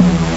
Yeah.